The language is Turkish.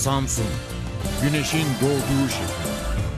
Samsun. Güneşin doğduğu şehir.